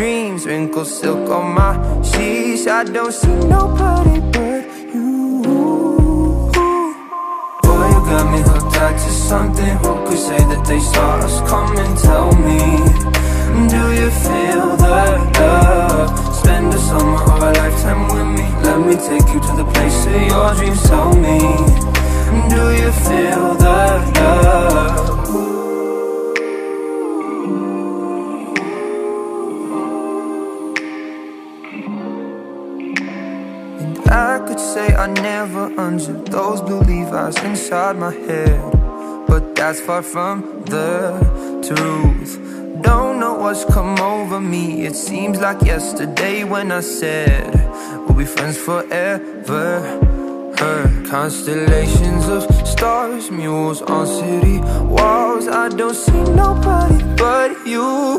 dreams, wrinkled silk on my sheets, I don't see nobody but you. Boy, you got me hooked on to something. Who could say that they saw us coming? Tell me, do you feel the love? Spend a summer or a lifetime with me. Let me take you to the place of your dreams. Tell me, do you feel the love? I could say I never undid those blue Levi's inside my head. But that's far from the truth. Don't know what's come over me. It seems like yesterday when I said We'll be friends forever. Her constellations of stars Mules on city walls. I don't see nobody but you.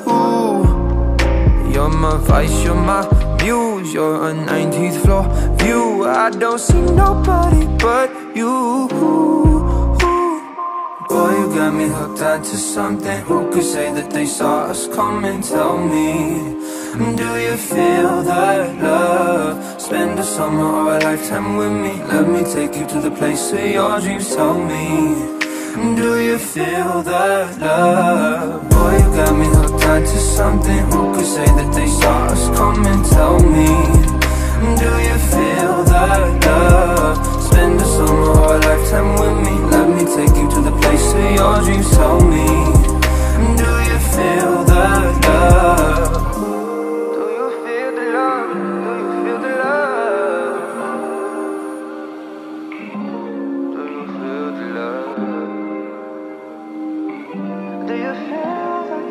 You're my vice, you're my muse You're a 19th floor view I don't see nobody but you Boy, you got me hooked onto something Who could say that they saw us coming? Tell me, do you feel that love? Spend a summer or a lifetime with me Let me take you to the place of your dreams Tell me, do you feel that love? Boy,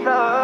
love.